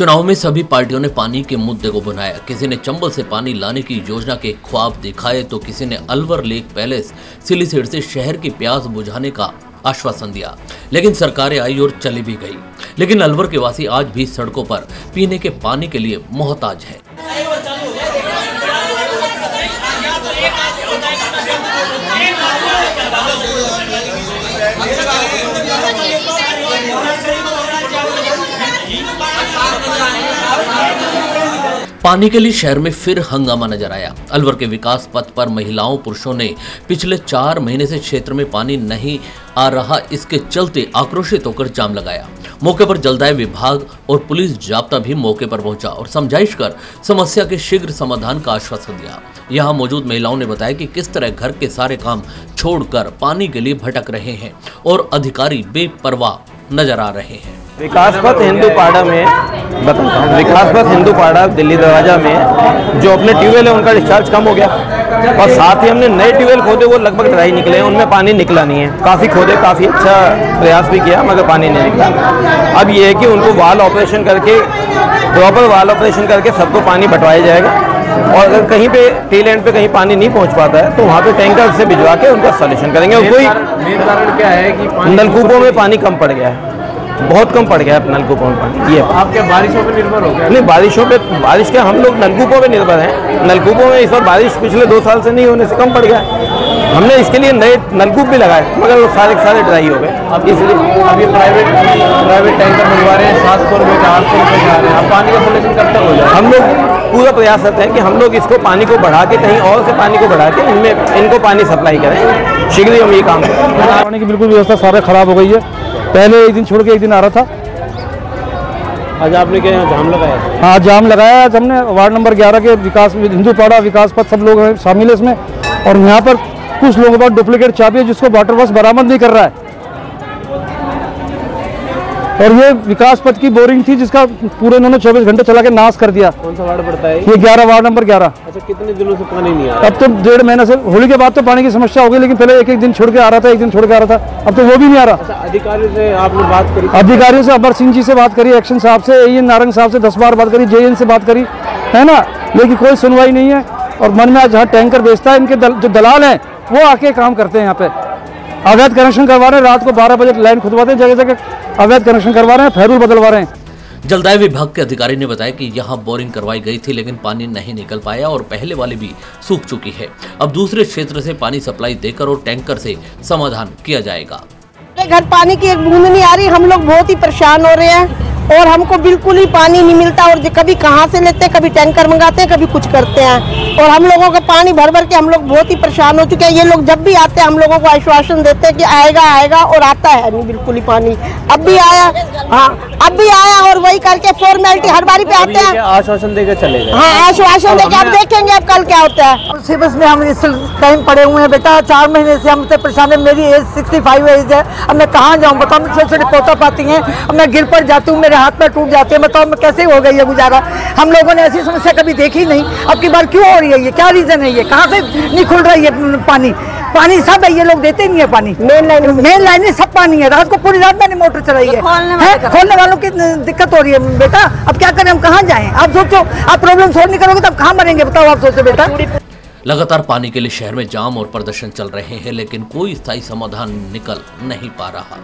चुनाव में सभी पार्टियों ने पानी के मुद्दे को बनाया। किसी ने चंबल से पानी लाने की योजना के ख्वाब दिखाए तो किसी ने अलवर लेक पैलेस सिलीसीड से शहर की प्यास बुझाने का आश्वासन दिया। लेकिन सरकारें आई और चली भी गई। लेकिन अलवर के वासी आज भी सड़कों पर पीने के पानी के लिए मोहताज हैं। पानी के लिए शहर में फिर हंगामा नज़र आया। अलवर के विकास पथ पर महिलाओं पुरुषों ने पिछले चार महीने से क्षेत्र में पानी नहीं आ रहा इसके चलते आक्रोशित होकर जाम लगाया। मौके पर जलदाय विभाग और पुलिस जाप्ता भी मौके पर पहुँचा और समझाइश कर समस्या के शीघ्र समाधान का आश्वासन दिया। यहाँ मौजूद महिलाओं ने बताया कि किस तरह घर के सारे काम छोड़कर पानी के लिए भटक रहे हैं और अधिकारी बेपरवाह नज़र आ रहे हैं। विकास पथ हिंदू पाड़ा में बताता हूँ। विकास पथ हिंदू पाड़ा दिल्ली दरवाज़ा में जो अपने ट्यूबवेल है उनका डिस्चार्ज कम हो गया। और साथ ही हमने नए ट्यूबवेल खोदे वो लगभग ड्राई निकले हैं। उनमें पानी निकला नहीं है। काफ़ी खोदे काफ़ी अच्छा प्रयास भी किया मगर पानी नहीं निकला। अब ये है कि उनको वाल ऑपरेशन करके प्रॉपर वाल ऑपरेशन करके सबको पानी बंटवाया जाएगा। और अगर कहीं पे टी एंड पे कहीं पानी नहीं पहुँच पाता है तो वहाँ पे टैंकर से भिजवा के उनका सॉल्यूशन करेंगे। और कोई मेन कारण क्या है कि नलकूपों में पानी कम पड़ गया है। बहुत कम पड़ गया है नलकूपों में पानी। ये। आप क्या बारिशों पर निर्भर हो गया? नहीं बारिशों पे बारिश के हम लोग नलकूपों पे निर्भर हैं। नलकूपों में इस बार बारिश पिछले दो साल से नहीं होने से कम पड़ गया। हमने इसके लिए नए नलकूप भी लगाए मगर वो सारे के सारे ड्राई हो गए। अब इसलिए अभी प्राइवेट प्राइवेट टैंकर मंगवा रहे हैं सात सौ रुपये का आठ सौ रुपये का आ रहे हैं। अब पानी का सोल्यूशन कब तक हो जाए हम लोग पूरा प्रयास करते हैं कि हम लोग इसको पानी को बढ़ा के कहीं और से पानी को बढ़ा के इनमें इनको पानी सप्लाई करें। शीघ्र ही हम ये काम करें। पानी की बिल्कुल व्यवस्था सारे खराब हो गई है। पहले एक दिन छोड़ के एक दिन आ रहा था। आज आपने क्या यहाँ जाम लगाया हाँ जाम लगाया। आज हमने वार्ड नंबर 11 के विकास हिंदू पाड़ा विकास पथ सब लोग हैं शामिल है इसमें। और यहाँ पर कुछ लोगों पर डुप्लीकेट चाबी है जिसको वाटर बस बरामद नहीं कर रहा है। और ये विकास पथ की बोरिंग थी जिसका पूरे इन्होंने 24 घंटे चला के नाश कर दिया। कौन सा वार्ड पड़ता है? ये 11 वार्ड नंबर 11 अच्छा कितने दिनों से पानी नहीं आ रहा? अब तो डेढ़ महीने से होली के बाद तो पानी की समस्या हो गई लेकिन पहले एक एक दिन छोड़ के आ रहा था एक दिन छोड़ के आ रहा था अब तो वो भी नहीं आ रहा। अच्छा अधिकारियों से आपने बात करी अधिकारियों से अमर सिंह जी से बात करी एक्शन साहब से ए नारंग साहब से दस बार बात करी जेएन से बात करी है ना? लेकिन कोई सुनवाई नहीं है और मन में आज जहाँ टैंकर बेचता है इनके जो दलाल हैं वो आके काम करते हैं यहाँ पे। अवैध कनेक्शन करवा रहे हैं रात को बारह बजे लाइन खुदवाते हैं जगह जगह अवैध कनेक्शन करवा रहे हैं फेरूल बदलवा रहे हैं। जलदाय विभाग के अधिकारी ने बताया कि यहाँ बोरिंग करवाई गई थी लेकिन पानी नहीं निकल पाया और पहले वाली भी सूख चुकी है। अब दूसरे क्षेत्र से पानी सप्लाई देकर और टैंकर से समाधान किया जाएगा। घर पानी की एक बूंद नहीं आ रही हम लोग बहुत ही परेशान हो रहे हैं। और हमको बिल्कुल ही पानी नहीं मिलता और कभी कहाँ से लेते हैं कभी टैंकर मंगाते हैं कभी कुछ करते हैं। और हम लोगों का पानी भर भर के हम लोग बहुत ही परेशान हो चुके हैं। ये लोग जब भी आते हैं हम लोगों को आश्वासन देते हैं कि आएगा आएगा और आता है नहीं बिल्कुल ही पानी। अब भी आया हाँ अब भी आया और वही करके फॉर्मेलिटी हर बारी पे आते हैं। आश्वासन देकर चले गए। हाँ आश्वासन देके अब देखेंगे अब कल क्या होता है। सिबस में हम इस टाइम पड़े हुए हैं बेटा चार महीने से हम परेशान है। मेरी एज सिक्सटी फाइव एज है। अब मैं कहाँ जाऊँ? बताओ मैं छोटे छोटे पोता पाती हैं। अब मैं गिर पर जाती हूँ मेरे हाथ पैर टूट जाते हैं। बताओ कैसे हो गई है गुजारा? हम लोगों ने ऐसी समस्या कभी देखी नहीं। अब की बार क्यों हो रही है ये? क्या रीजन है ये? कहाँ से नहीं खुल रही है पानी? पानी सब है ये लोग देते नहीं है पानी। मेन लाइन मेन लाइन में सब पानी है। रात को पूरी रात मैंने मोटर चलाई है। खोलने वालों की। दिक्कत हो रही है बेटा। अब क्या करें? हम कहाँ जाए? आप सोचो। आप प्रॉब्लम सोल्व नहीं करोगे तब कहाँ मरेंगे? बताओ आप सोचो बेटा। लगातार पानी के लिए शहर में जाम और प्रदर्शन चल रहे हैं लेकिन कोई स्थायी समाधान निकल नहीं पा रहा।